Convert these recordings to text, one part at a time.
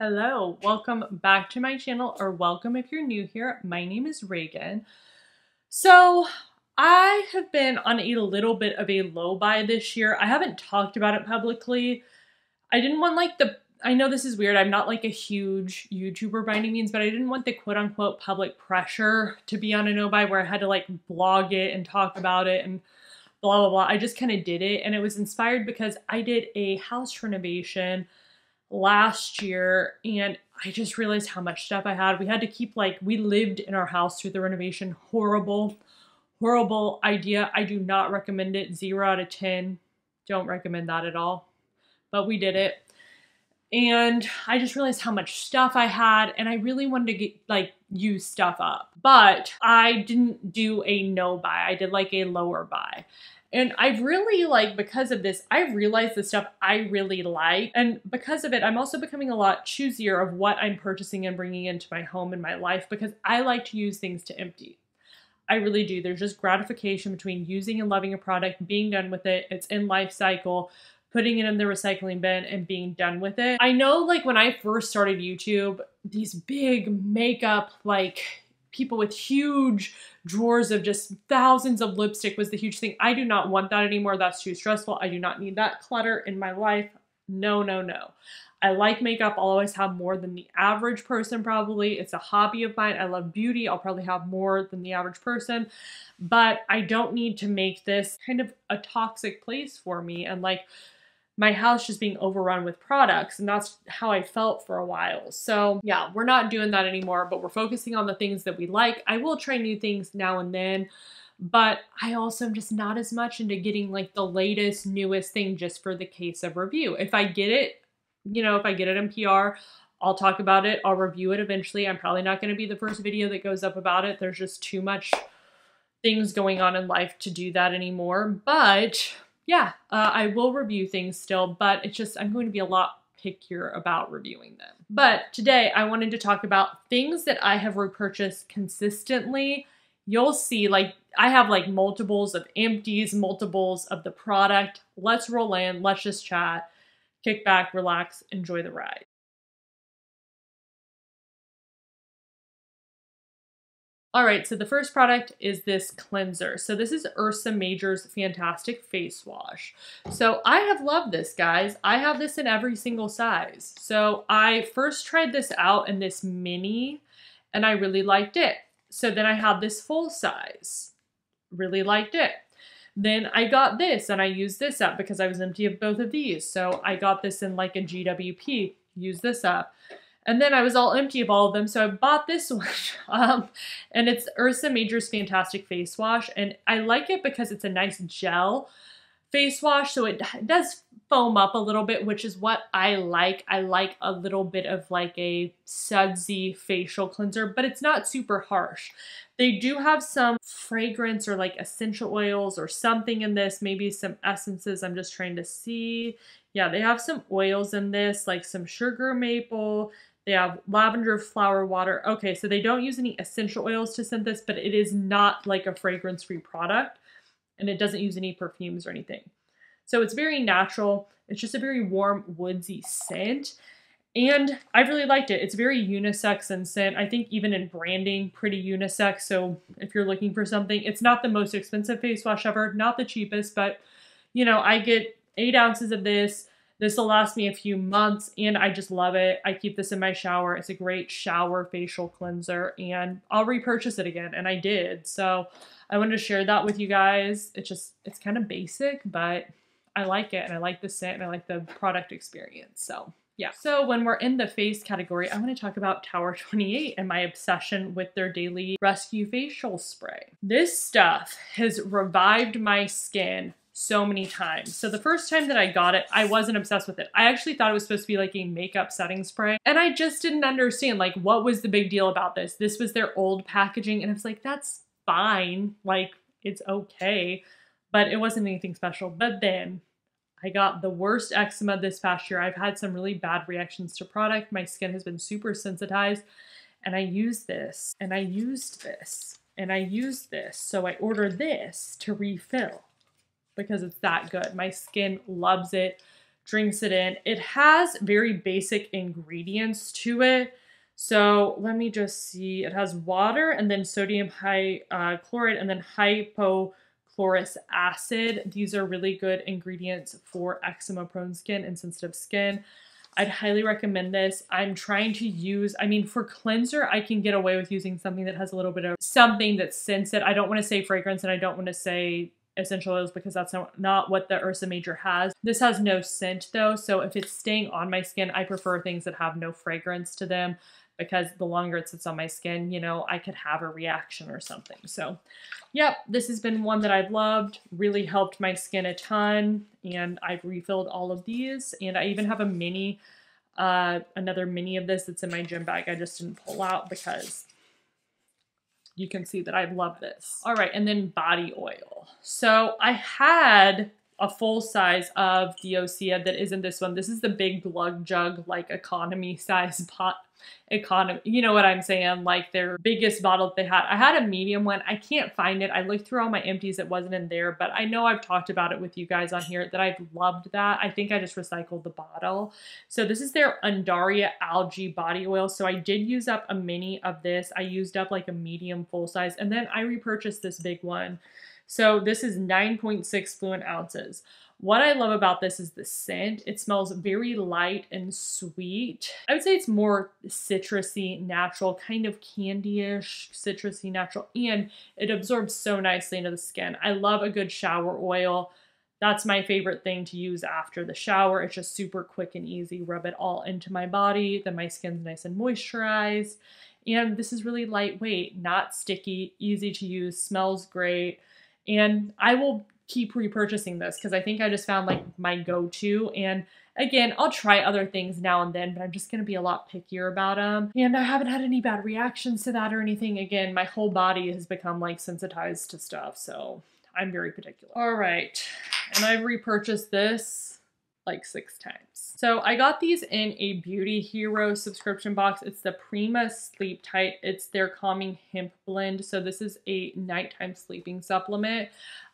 Hello, welcome back to my channel, or welcome if you're new here. My name is Reagan. So, I have been on a little bit of a low buy this year. I haven't talked about it publicly. I didn't want like the I know this is weird. I'm not like a huge YouTuber by any means, but I didn't want the quote unquote public pressure to be on a no buy where I had to like blog it and talk about it and blah blah blah. I just kind of did it and it was inspired because I did a house renovation last year and I just realized how much stuff I had. We had to keep like we lived in our house through the renovation. Horrible, horrible idea. I do not recommend it. Zero out of 10. Don't recommend that at all. But we did it. And I just realized how much stuff I had and I really wanted to get like use stuff up. But I didn't do a no buy. I did like a lower buy. And I've really like because of this, I've realized the stuff I really like. And because of it, I'm also becoming a lot choosier of what I'm purchasing and bringing into my home and my life because I like to use things to empty. I really do. There's just gratification between using and loving a product, being done with it, its in life cycle, putting it in the recycling bin and being done with it. I know like when I first started YouTube, these big makeup like people with huge drawers of just thousands of lipstick was the huge thing. I do not want that anymore. That's too stressful. I do not need that clutter in my life. No, no, no. I like makeup. I'll always have more than the average person, probably. It's a hobby of mine. I love beauty. I'll probably have more than the average person. But I don't need to make this kind of a toxic place for me. And like, my house just being overrun with products and that's how I felt for a while. So yeah, we're not doing that anymore, but we're focusing on the things that we like. I will try new things now and then, but I also am just not as much into getting like the latest, newest thing just for the case of review. If I get it, you know, if I get it in PR, I'll talk about it. I'll review it eventually. I'm probably not going to be the first video that goes up about it. There's just too much things going on in life to do that anymore. But yeah, uh, I will review things still, but it's just I'm going to be a lot pickier about reviewing them. But today I wanted to talk about things that I have repurchased consistently. You'll see like I have like multiples of empties, multiples of the product. Let's roll in, let's just chat, kick back, relax, enjoy the ride. All right, so the first product is this cleanser. So this is Ursa Major's Fantastic Face Wash. So I have loved this, guys. I have this in every single size. So I first tried this out in this mini, and I really liked it. So then I had this full size. Really liked it. Then I got this, and I used this up because I was empty of both of these. So I got this in like a GWP. Use this up. And then I was all empty of all of them, so I bought this one. um, and it's Ursa Major's Fantastic Face Wash. And I like it because it's a nice gel face wash, so it does foam up a little bit, which is what I like. I like a little bit of like a sudsy facial cleanser, but it's not super harsh. They do have some fragrance or like essential oils or something in this, maybe some essences. I'm just trying to see. Yeah, they have some oils in this, like some sugar maple, they have lavender flower water. Okay, so they don't use any essential oils to scent this, but it is not like a fragrance-free product. And it doesn't use any perfumes or anything. So it's very natural. It's just a very warm, woodsy scent. And I really liked it. It's very unisex in scent. I think even in branding, pretty unisex. So if you're looking for something, it's not the most expensive face wash ever, not the cheapest, but you know, I get eight ounces of this. This will last me a few months and I just love it. I keep this in my shower. It's a great shower facial cleanser and I'll repurchase it again and I did. So I wanted to share that with you guys. It's just, it's kind of basic, but I like it and I like the scent and I like the product experience. So yeah. So when we're in the face category, I want to talk about Tower 28 and my obsession with their daily rescue facial spray. This stuff has revived my skin so many times. So the first time that I got it, I wasn't obsessed with it. I actually thought it was supposed to be like a makeup setting spray. And I just didn't understand like what was the big deal about this? This was their old packaging and I was like, that's fine. Like it's okay. But it wasn't anything special. But then I got the worst eczema this past year. I've had some really bad reactions to product. My skin has been super sensitized. And I used this and I used this and I used this. So I ordered this to refill because it's that good. My skin loves it. drinks it in. It has very basic ingredients to it. So let me just see. It has water and then sodium high uh, chloride and then hypochlorous acid. These are really good ingredients for eczema prone skin and sensitive skin. I'd highly recommend this. I'm trying to use, I mean, for cleanser, I can get away with using something that has a little bit of something that's scented. I don't want to say fragrance and I don't want to say essential oils because that's not, what the Ursa Major has. This has no scent though, so if it's staying on my skin, I prefer things that have no fragrance to them because the longer it sits on my skin, you know, I could have a reaction or something. So, yep, this has been one that I've loved, really helped my skin a ton, and I've refilled all of these, and I even have a mini, uh, another mini of this that's in my gym bag I just didn't pull out because you can see that I love this. All right, and then body oil. So I had a full size of Osea that isn't this one. This is the big glug jug, like economy size pot economy. You know what I'm saying? Like their biggest bottle that they had. I had a medium one. I can't find it. I looked through all my empties. It wasn't in there, but I know I've talked about it with you guys on here that I've loved that. I think I just recycled the bottle. So this is their Undaria algae body oil. So I did use up a mini of this. I used up like a medium full size and then I repurchased this big one. So this is 9.6 fluent ounces. What I love about this is the scent. It smells very light and sweet. I would say it's more citrusy, natural, kind of candy-ish, citrusy, natural, and it absorbs so nicely into the skin. I love a good shower oil. That's my favorite thing to use after the shower. It's just super quick and easy. Rub it all into my body. Then my skin's nice and moisturized. And this is really lightweight, not sticky, easy to use, smells great. And I will keep repurchasing this because I think I just found like my go-to. And again, I'll try other things now and then, but I'm just going to be a lot pickier about them. And I haven't had any bad reactions to that or anything. Again, my whole body has become like sensitized to stuff. So I'm very particular. All right. And I've repurchased this like six times. So I got these in a Beauty Hero subscription box. It's the Prima Sleep Tight. It's their calming hemp blend. So this is a nighttime sleeping supplement.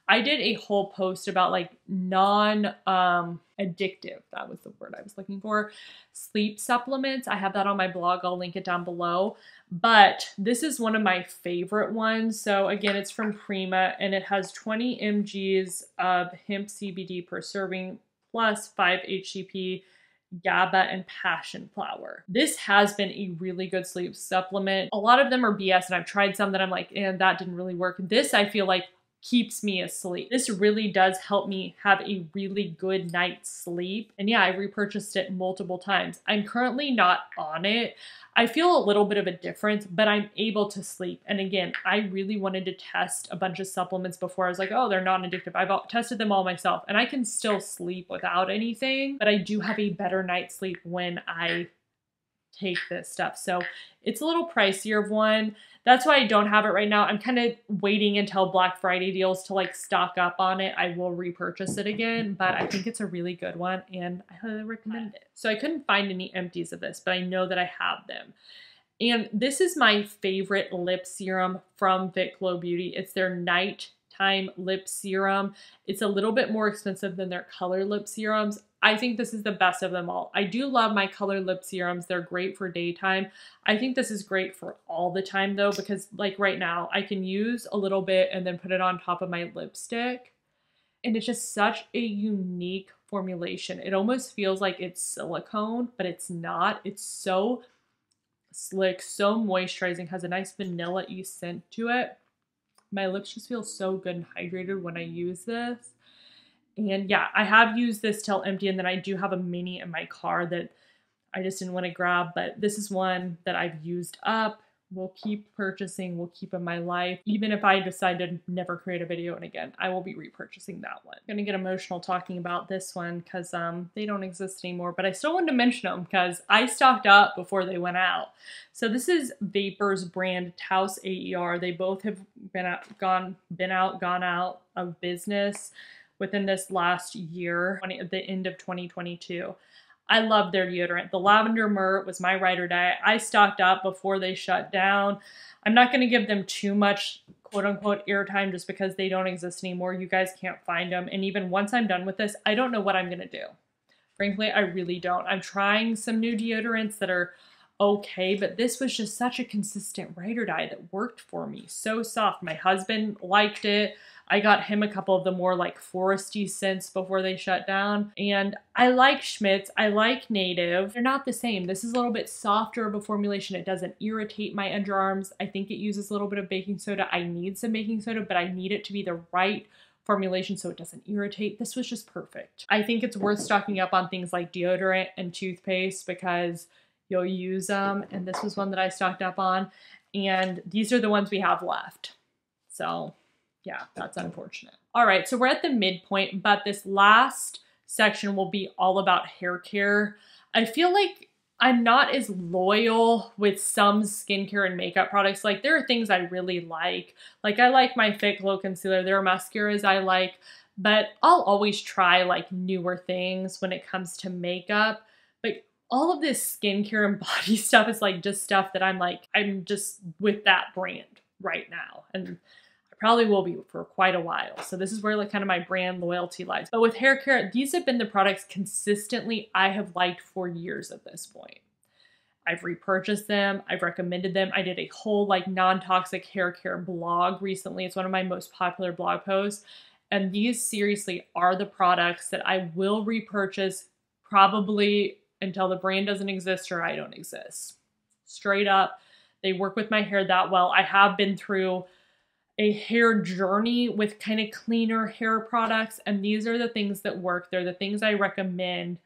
I did a whole post about like non um, addictive, that was the word I was looking for, sleep supplements. I have that on my blog. I'll link it down below. But this is one of my favorite ones. So again, it's from Prima and it has 20 mg's of hemp CBD per serving plus 5 HTP GABA, and passion flower. This has been a really good sleep supplement. A lot of them are BS, and I've tried some that I'm like, and eh, that didn't really work. This I feel like keeps me asleep. This mm-hmm. really does help me have a really good night's sleep. And yeah, I repurchased it multiple times. I'm currently not on it. I feel a little bit of a difference, but I'm able to sleep. And again, I really wanted to test a bunch of supplements before. I was like, oh, they're not addictive. I've tested them all myself and I can still sleep without anything, but I do have a better night's sleep when I take this stuff. So it's a little pricier of one. That's why I don't have it right now. I'm kind of waiting until Black Friday deals to like stock up on it. I will repurchase it again, but I think it's a really good one and I highly recommend it. So I couldn't find any empties of this, but I know that I have them. And this is my favorite lip serum from Fitglow Beauty. It's their nighttime lip serum. It's a little bit more expensive than their color lip serums. I think this is the best of them all. I do love my color lip serums. They're great for daytime. I think this is great for all the time though, because like right now I can use a little bit and then put it on top of my lipstick. And it's just such a unique formulation. It almost feels like it's silicone, but it's not. It's so slick, so moisturizing, has a nice vanilla-y scent to it. My lips just feel so good and hydrated when I use this. And yeah, I have used this till empty and then I do have a mini in my car that I just didn't want to grab, but this is one that I've used up. Will keep purchasing, will keep in my life. Even if I decide to never create a video and again, I will be repurchasing that one. I'm gonna get emotional talking about this one because um, they don't exist anymore, but I still wanted to mention them because I stocked up before they went out. So this is Vapour's brand Taos AER. They both have been out, gone, been out, gone out of business within this last year, at the end of 2022. I love their deodorant. The lavender myrrh was my ride or die. I stocked up before they shut down. I'm not going to give them too much quote unquote airtime just because they don't exist anymore. You guys can't find them. And even once I'm done with this, I don't know what I'm going to do Frankly, I really don't. I'm trying some new deodorants that are okay, but this was just such a consistent ride or die that worked for me. So soft. My husband liked it. I got him a couple of the more like foresty scents before they shut down. And I like Schmidt's. I like Native. They're not the same. This is a little bit softer of a formulation. It doesn't irritate my underarms. I think it uses a little bit of baking soda. I need some baking soda, but I need it to be the right formulation so it doesn't irritate. This was just perfect. I think it's worth stocking up on things like deodorant and toothpaste because you'll use them. And this was one that I stocked up on. And these are the ones we have left. So yeah, that's unfortunate. All right, so we're at the midpoint, but this last section will be all about hair care. I feel like I'm not as loyal with some skincare and makeup products. Like there are things I really like. Like I like my Fitglow Concealer. There are mascaras I like, but I'll always try like newer things when it comes to makeup. But all of this skincare and body stuff is like just stuff that I'm like, I'm just with that brand right now. And probably will be for quite a while. So this is where like kind of my brand loyalty lies. But with hair care, these have been the products consistently I have liked for years at this point. I've repurchased them. I've recommended them. I did a whole like non-toxic hair care blog recently. It's one of my most popular blog posts. And these seriously are the products that I will repurchase probably until the brand doesn't exist or I don't exist. Straight up, they work with my hair that well. I have been through a hair journey with kind of cleaner hair products. And these are the things that work. They're the things I recommend.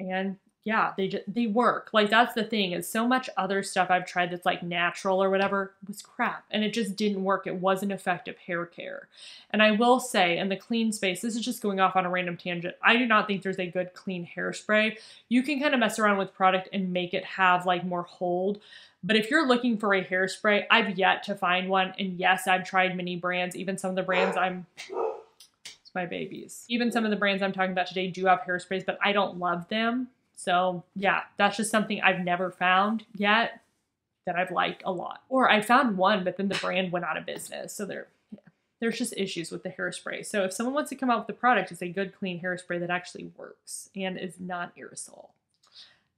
And yeah, they just, they work. Like that's the thing is so much other stuff I've tried that's like natural or whatever was crap and it just didn't work. It wasn't effective hair care. And I will say in the clean space, this is just going off on a random tangent. I do not think there's a good clean hairspray. You can kind of mess around with product and make it have like more hold. But if you're looking for a hairspray, I've yet to find one. And yes, I've tried many brands, even some of the brands I'm it's my babies. Even some of the brands I'm talking about today do have hairsprays, but I don't love them. So yeah, that's just something I've never found yet that I've liked a lot. Or I found one, but then the brand went out of business. So there, there's just issues with the hairspray. So if someone wants to come out with a product, it's a good clean hairspray that actually works and is non-aerosol.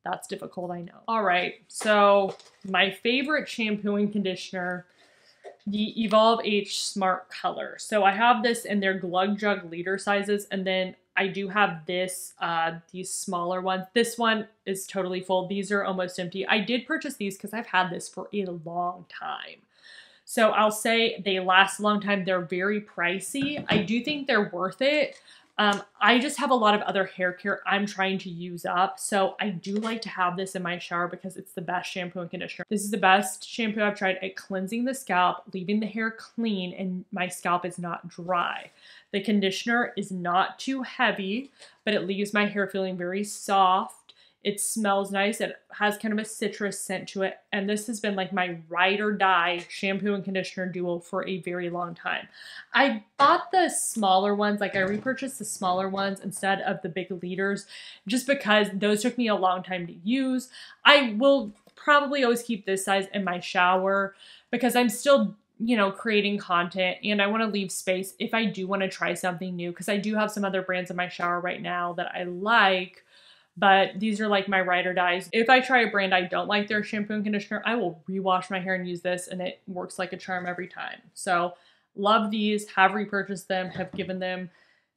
That's difficult, I know. All right, so my favorite shampoo and conditioner, the EvolvH Smart Color. So I have this in their Glug Jug liter sizes, and then I do have this, uh, these smaller ones. This one is totally full. These are almost empty. I did purchase these because I've had this for a long time. So I'll say they last a long time. They're very pricey. I do think they're worth it. Um, I just have a lot of other hair care I'm trying to use up. So I do like to have this in my shower because it's the best shampoo and conditioner. This is the best shampoo I've tried at cleansing the scalp, leaving the hair clean, and my scalp is not dry. The conditioner is not too heavy, but it leaves my hair feeling very soft it smells nice. It has kind of a citrus scent to it. And this has been like my ride or die shampoo and conditioner duo for a very long time. I bought the smaller ones, like I repurchased the smaller ones instead of the big liters, just because those took me a long time to use. I will probably always keep this size in my shower because I'm still you know, creating content and I want to leave space if I do want to try something new because I do have some other brands in my shower right now that I like but these are like my ride or dies. If I try a brand I don't like their shampoo and conditioner, I will rewash my hair and use this and it works like a charm every time. So love these, have repurchased them, have given them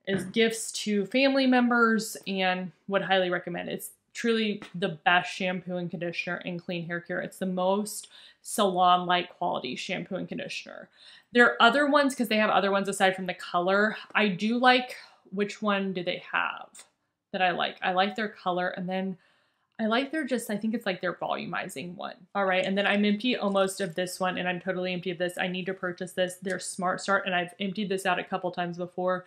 as gifts to family members and would highly recommend. It's truly the best shampoo and conditioner in clean hair care. It's the most salon-like quality shampoo and conditioner. There are other ones because they have other ones aside from the color. I do like, which one do they have? That I like. I like their color and then I like their just, I think it's like their volumizing one. All right, and then I'm empty almost of this one and I'm totally empty of this. I need to purchase this. They're Smart Start and I've emptied this out a couple times before.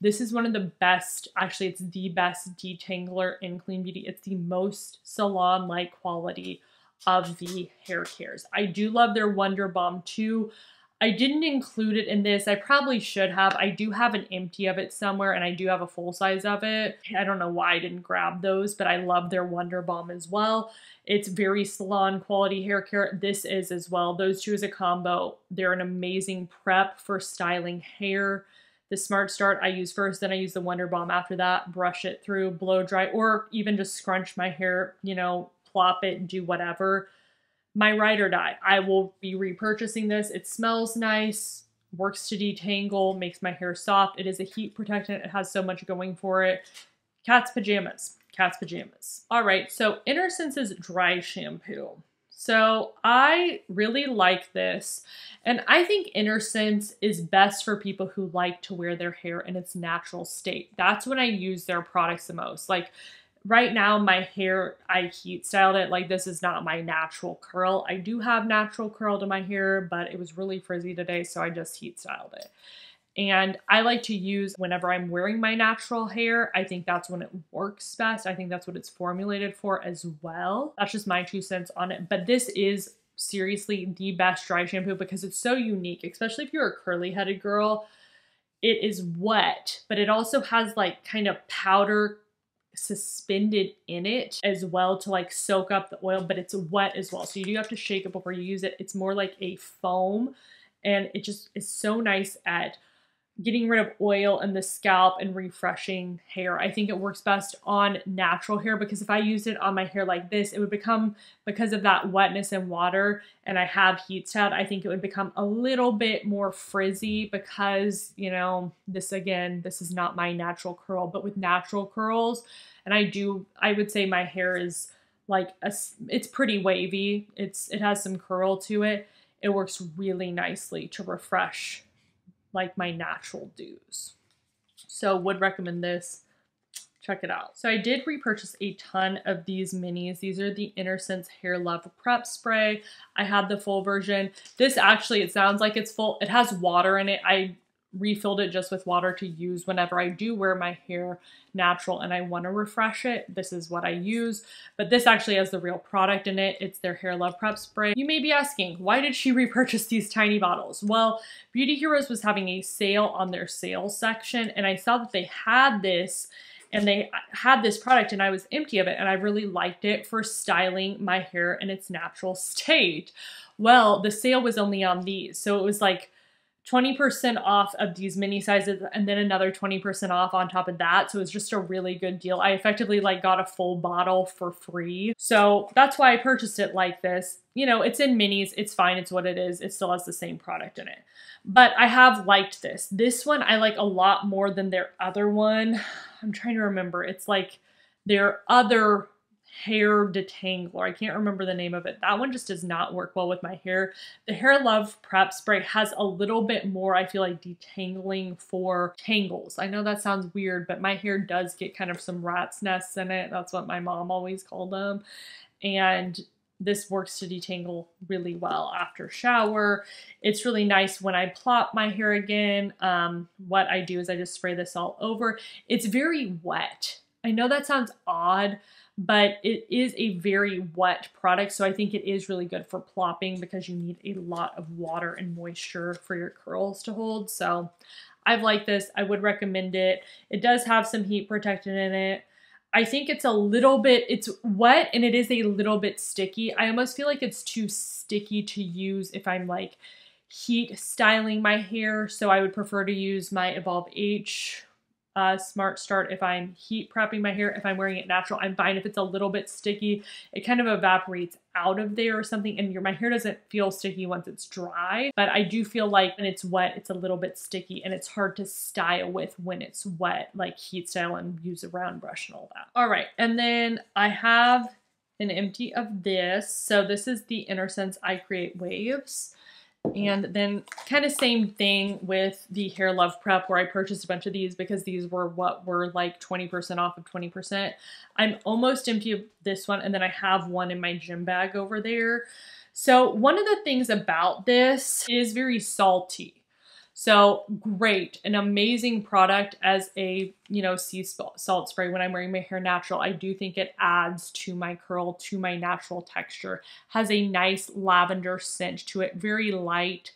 This is one of the best, actually it's the best detangler in Clean Beauty. It's the most salon-like quality of the hair cares. I do love their Wonder Balm too. I didn't include it in this. I probably should have. I do have an empty of it somewhere and I do have a full size of it. I don't know why I didn't grab those, but I love their Wonder Balm as well. It's very salon quality hair care. This is as well. Those two as a combo. They're an amazing prep for styling hair. The Smart Start I use first, then I use the Wonder Balm after that, brush it through, blow dry, or even just scrunch my hair, you know, plop it, and do whatever. My Ride or Die, I will be repurchasing this. It smells nice, works to detangle, makes my hair soft. It is a heat protectant. It has so much going for it. Cat's pajamas, cat's pajamas. All right, so Inner Innersense's dry shampoo. So I really like this. And I think Innersense is best for people who like to wear their hair in its natural state. That's when I use their products the most. Like right now, my hair, I heat styled it. Like this is not my natural curl. I do have natural curl to my hair, but it was really frizzy today, so I just heat styled it. And I like to use whenever I'm wearing my natural hair. I think that's when it works best. I think that's what it's formulated for as well. That's just my two cents on it. But this is seriously the best dry shampoo because it's so unique, especially if you're a curly headed girl. It is wet, but it also has like kind of powder suspended in it as well to like soak up the oil, but it's wet as well. So you do have to shake it before you use it. It's more like a foam and it just is so nice at getting rid of oil in the scalp and refreshing hair. I think it works best on natural hair because if I used it on my hair like this, it would become, because of that wetness and water, and I have heat set, I think it would become a little bit more frizzy because, you know, this again, this is not my natural curl, but with natural curls, and I do, I would say my hair is like, a, it's pretty wavy. It's, it has some curl to it. It works really nicely to refresh like my natural dews. So would recommend this. Check it out. So I did repurchase a ton of these minis. These are the Innersense Hair Love Prep Spray. I have the full version. This actually, it sounds like it's full. It has water in it. I refilled it just with water to use whenever I do wear my hair natural and I want to refresh it. This is what I use, but this actually has the real product in it. It's their Hair Love Prep Spray. You may be asking, why did she repurchase these tiny bottles? Well, Beauty Heroes was having a sale on their sales section and I saw that they had this and they had this product and I was empty of it and I really liked it for styling my hair in its natural state. Well, the sale was only on these. So it was like 20% off of these mini sizes and then another 20% off on top of that. So it's just a really good deal. I effectively like got a full bottle for free. So that's why I purchased it like this. You know, it's in minis. It's fine. It's what it is. It still has the same product in it. But I have liked this. This one I like a lot more than their other one. I'm trying to remember. It's like their other hair detangler. I can't remember the name of it. That one just does not work well with my hair. The Hair Love Prep Spray has a little bit more, I feel like, detangling for tangles. I know that sounds weird, but my hair does get kind of some rat's nests in it. That's what my mom always called them. And this works to detangle really well after shower. It's really nice when I plop my hair again. Um, what I do is I just spray this all over. It's very wet. I know that sounds odd, but it is a very wet product. So I think it is really good for plopping because you need a lot of water and moisture for your curls to hold. So I've liked this. I would recommend it. It does have some heat protectant in it. I think it's a little bit, it's wet and it is a little bit sticky. I almost feel like it's too sticky to use if I'm like heat styling my hair. So I would prefer to use my EvolvH uh, Smart Start if I'm heat prepping my hair. If I'm wearing it natural, I'm fine. If it's a little bit sticky, it kind of evaporates out of there or something and your my hair doesn't feel sticky once it's dry. But I do feel like when it's wet, it's a little bit sticky and it's hard to style with when it's wet, like heat style and use a round brush and all that. All right, and then I have an empty of this. So this is the Innersense I Create Waves. And then kind of same thing with the Hair Love Prep where I purchased a bunch of these because these were what were like 20% off of 20%. I'm almost empty of this one and then I have one in my gym bag over there. So one of the things about this is very salty. So great, an amazing product as a, you know, sea salt spray when I'm wearing my hair natural. I do think it adds to my curl, to my natural texture. Has a nice lavender scent to it, very light.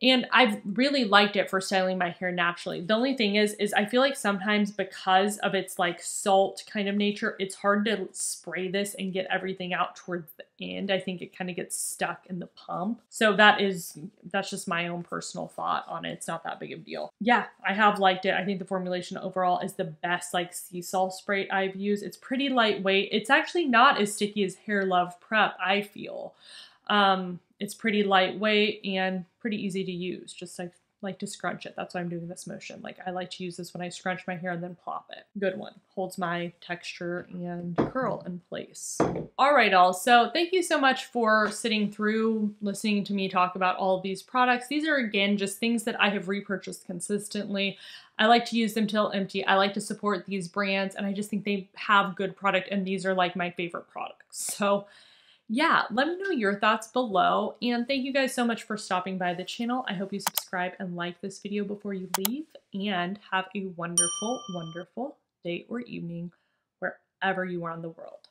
And I've really liked it for styling my hair naturally. The only thing is, is I feel like sometimes because of its like salt kind of nature, it's hard to spray this and get everything out towards the end. I think it kind of gets stuck in the pump. So that is that's just my own personal thought on it. It's not that big of a deal. Yeah, I have liked it. I think the formulation overall is the best like sea salt spray I've used. It's pretty lightweight. It's actually not as sticky as Hair Love Prep, I feel. Um, it's pretty lightweight and pretty easy to use, just like like to scrunch it. That's why I'm doing this motion. Like I like to use this when I scrunch my hair and then plop it. Good one. Holds my texture and curl in place. All right, all. So thank you so much for sitting through, listening to me talk about all these products. These are again just things that I have repurchased consistently. I like to use them till empty. I like to support these brands and I just think they have good product and these are like my favorite products. So yeah, let me know your thoughts below. And thank you guys so much for stopping by the channel. I hope you subscribe and like this video before you leave and have a wonderful, wonderful day or evening wherever you are in the world.